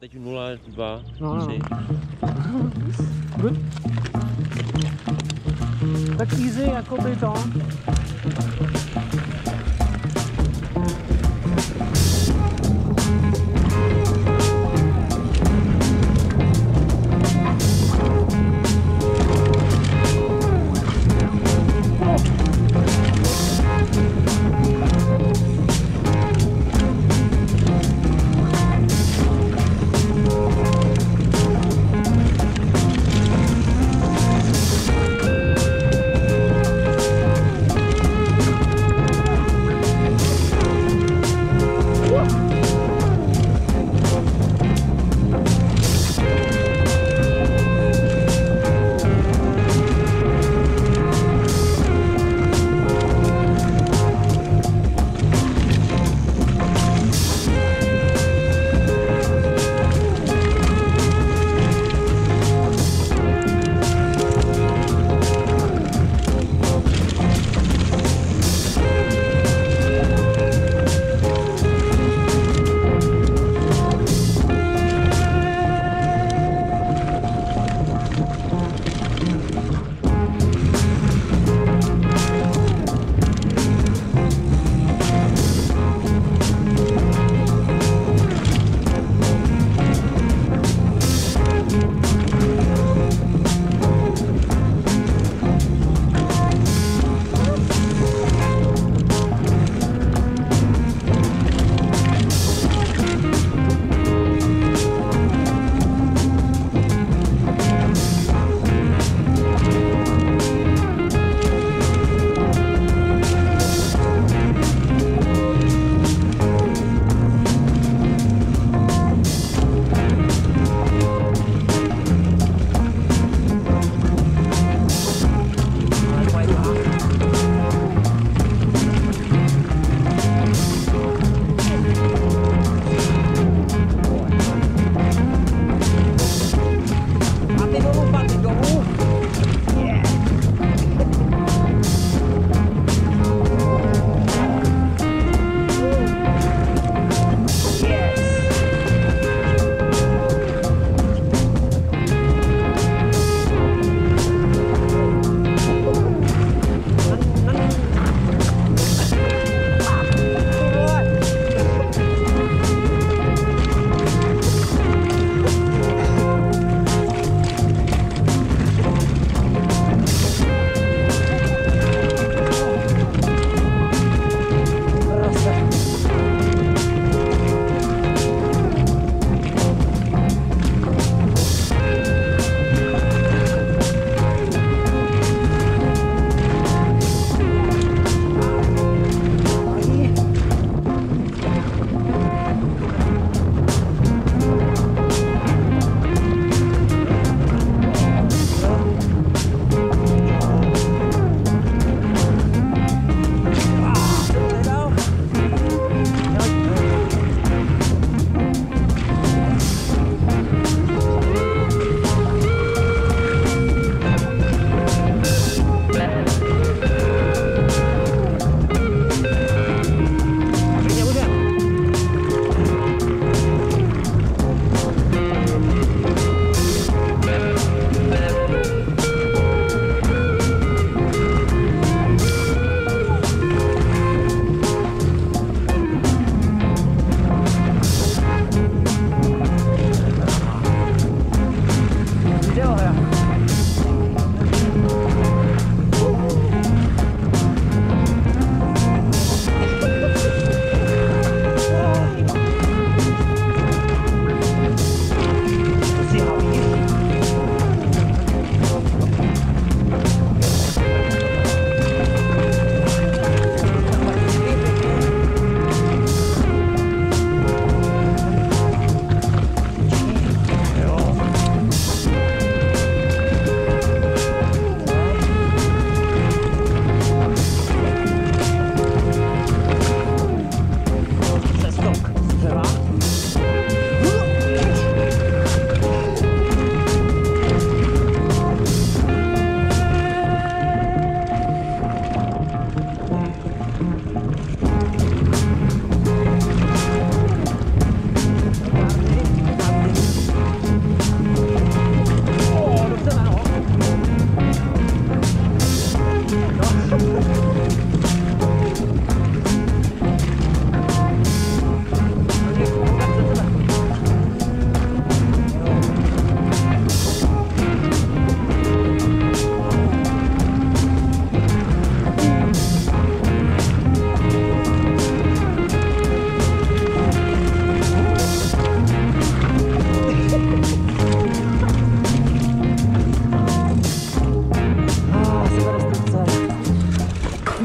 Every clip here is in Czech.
Teď 0, 2, No, no. 3. Good. Tak easy, jako by to.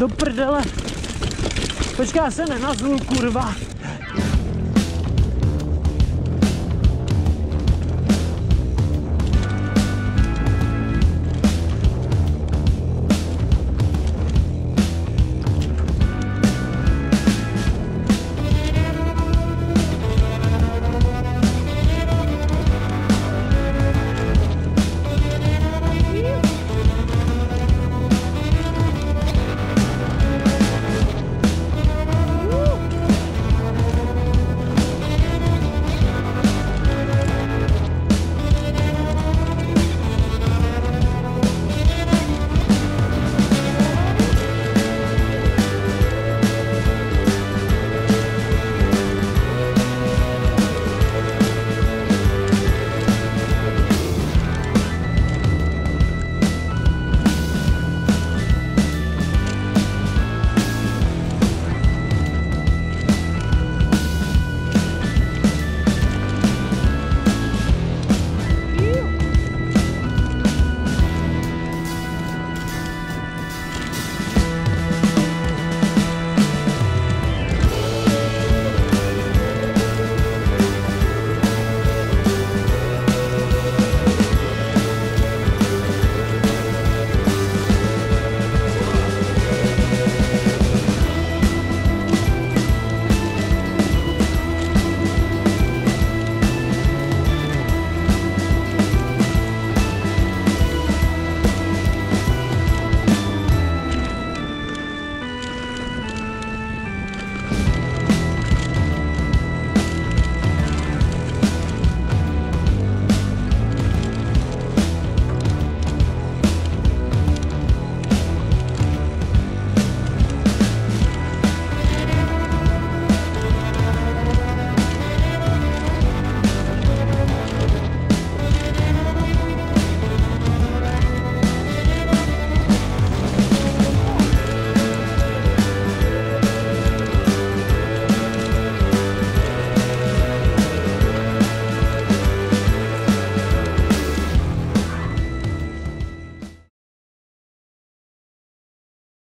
do prdele. Počká se nenazul, kurva.